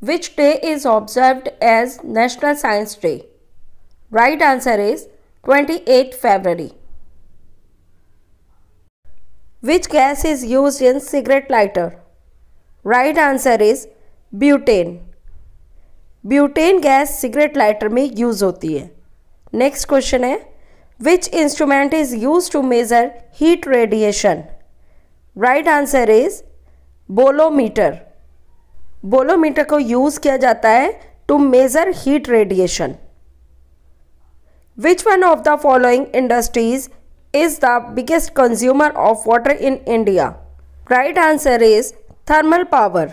Which day is observed as National Science Day? Right answer is 28 February. Which gas is used in cigarette lighter? Right answer is butane. Butane gas cigarette lighter में use होती है next question है which instrument is use to measure heat radiation right answer is bolometer Bolometer को use किया जाता है to measure heat radiation which one of the following industries is the biggest consumer of water in India right answer is thermal power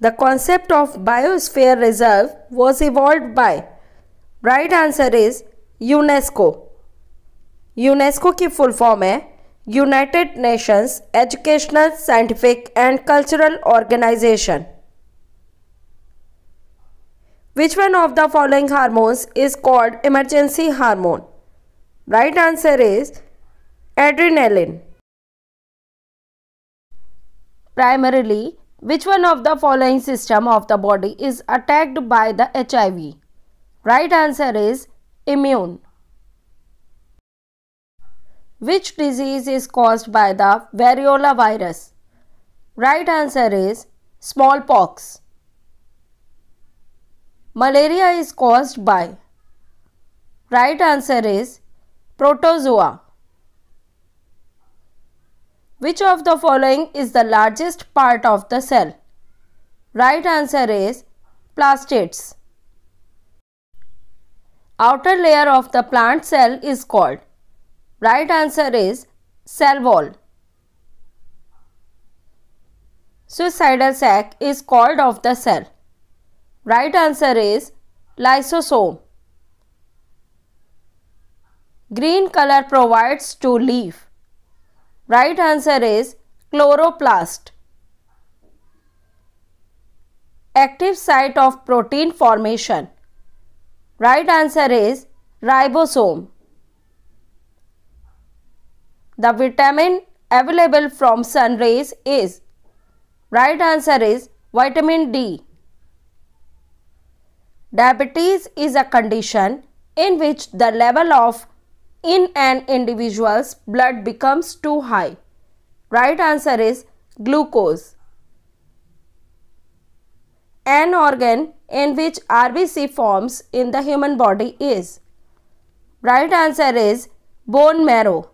the concept of biosphere reserve was evolve by right answer is UNESCO UNESCO की full form है. United Nations Educational, Scientific and Cultural Organization. Which one of the following hormones is called emergency hormone? Right answer is adrenaline. Primarily, which one of the following system of the body is attacked by the HIV? Right answer is immune. Which disease is caused by the variola virus? Right answer is smallpox. Malaria is caused by. Right answer is protozoa. Which of the following is the largest part of the cell? Right answer is plastids. Outer layer of the plant cell is called. Right answer is cell wall. Suicidal sac is called of the cell. Right answer is lysosome. Green color provides to leaf. Right answer is chloroplast. Active site of protein formation. Right answer is ribosome. The vitamin available from sun rays is right answer is vitamin D. Diabetes is a condition in which the level of in an individual's blood becomes too high. Right answer is glucose. An organ in which RBC forms in the human body is. Right answer is bone marrow.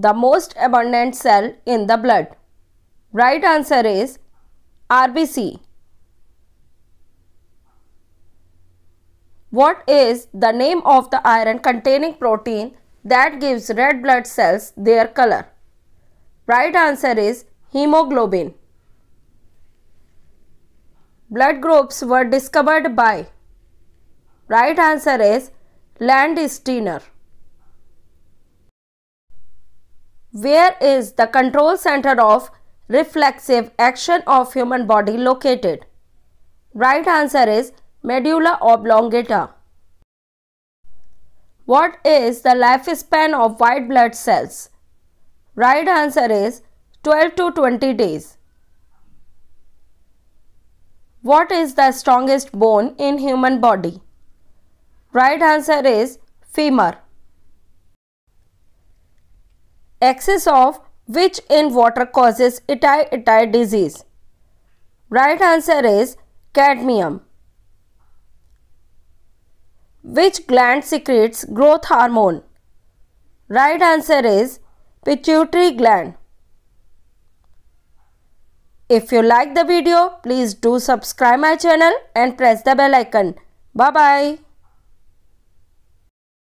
The most abundant cell in the blood. Right answer is RBC. What is the name of the iron containing protein that gives red blood cells their color? Right answer is hemoglobin. Blood groups were discovered by. Right answer is Landsteiner. Where is the control center of reflexive action of human body located? Right answer is medulla oblongata. What is the lifespan of white blood cells? Right answer is 12 to 20 days. What is the strongest bone in human body? Right answer is femur. Excess of which in water causes itai-itai disease? Right answer is cadmium. Which gland secretes growth hormone? Right answer is pituitary gland. If you like the video, please do subscribe my channel and press the bell icon. Bye bye.